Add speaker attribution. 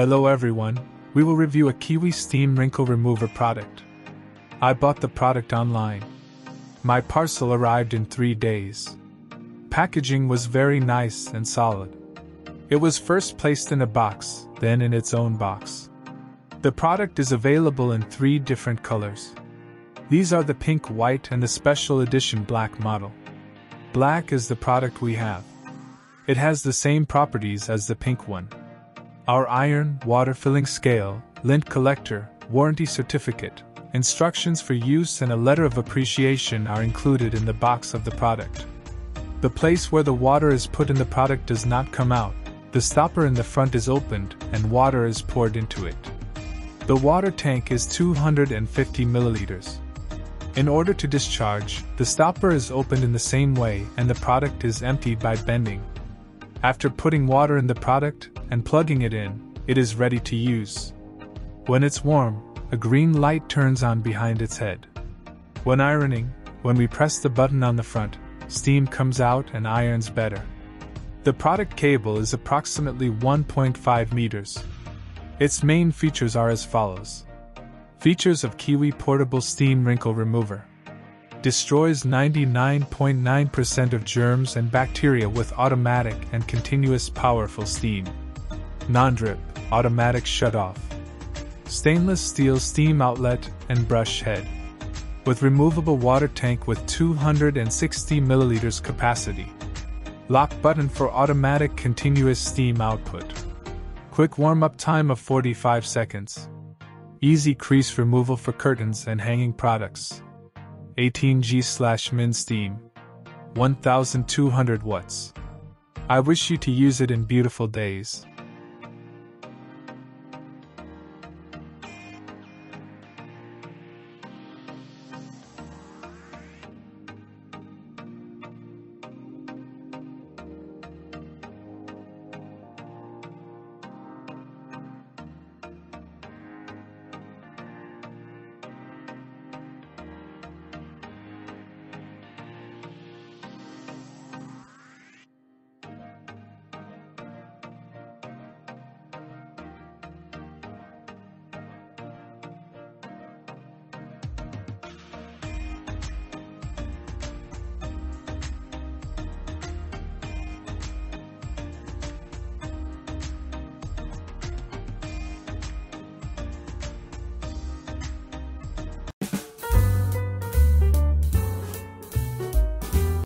Speaker 1: Hello everyone, we will review a Kiwi Steam Wrinkle Remover product. I bought the product online. My parcel arrived in three days. Packaging was very nice and solid. It was first placed in a box, then in its own box. The product is available in three different colors. These are the pink, white, and the special edition black model. Black is the product we have. It has the same properties as the pink one. Our iron, water filling scale, lint collector, warranty certificate, instructions for use, and a letter of appreciation are included in the box of the product. The place where the water is put in the product does not come out, the stopper in the front is opened and water is poured into it. The water tank is 250 milliliters. In order to discharge, the stopper is opened in the same way and the product is emptied by bending. After putting water in the product and plugging it in, it is ready to use. When it's warm, a green light turns on behind its head. When ironing, when we press the button on the front, steam comes out and irons better. The product cable is approximately 1.5 meters. Its main features are as follows Features of Kiwi Portable Steam Wrinkle Remover Destroys 99.9% of germs and bacteria with automatic and continuous powerful steam. Non drip, automatic shut off. Stainless steel steam outlet and brush head. With removable water tank with 260 milliliters capacity. Lock button for automatic continuous steam output. Quick warm up time of 45 seconds. Easy crease removal for curtains and hanging products. 18G slash min steam. 1200 watts. I wish you to use it in beautiful days.